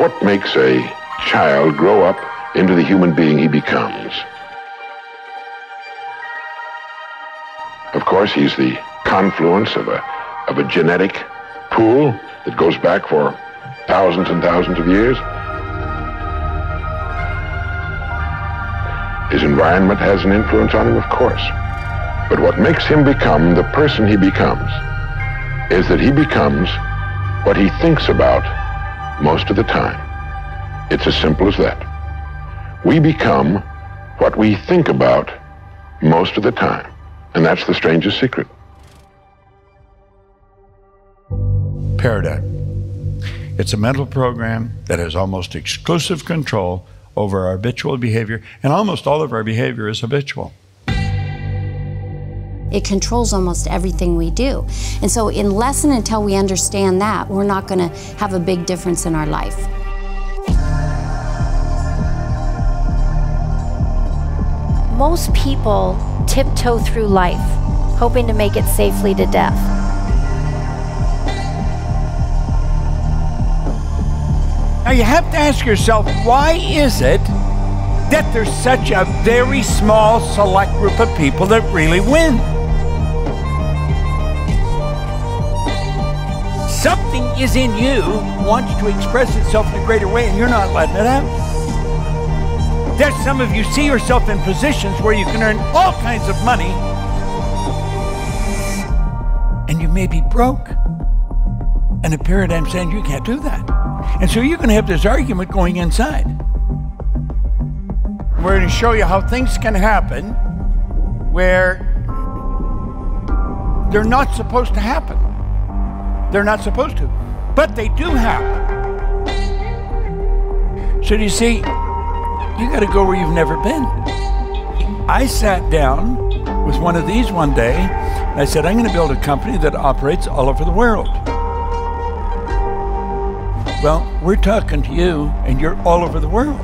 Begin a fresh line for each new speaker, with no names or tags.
What makes a child grow up into the human being he becomes? Of course, he's the confluence of a, of a genetic pool that goes back for thousands and thousands of years. His environment has an influence on him, of course. But what makes him become the person he becomes is that he becomes what he thinks about most of the time. It's as simple as that. We become what we think about most of the time. And that's the strangest secret.
Paradigm. It's a mental program that has almost exclusive control over our habitual behavior, and almost all of our behavior is habitual.
It controls almost everything we do. And so, unless and until we understand that, we're not going to have a big difference in our life.
Most people tiptoe through life, hoping to make it safely to death.
Now you have to ask yourself, why is it that there's such a very small select group of people that really win? Something is in you wants to express itself in a greater way and you're not letting it out. There's some of you see yourself in positions where you can earn all kinds of money and you may be broke. And the paradigm saying you can't do that. And so you're going to have this argument going inside. We're going to show you how things can happen where they're not supposed to happen. They're not supposed to, but they do happen. So you see, you got to go where you've never been. I sat down with one of these one day, and I said, I'm going to build a company that operates all over the world. Well, we're talking to you, and you're all over the world.